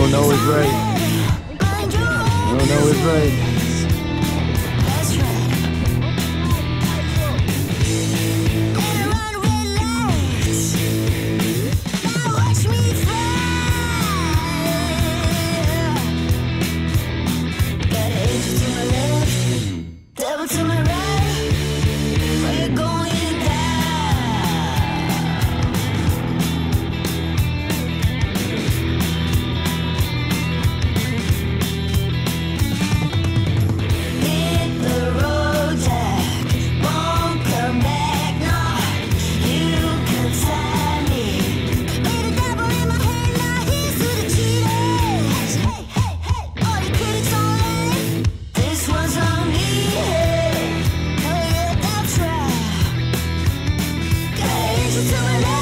don't know it's right. You don't know it's right. you to an end.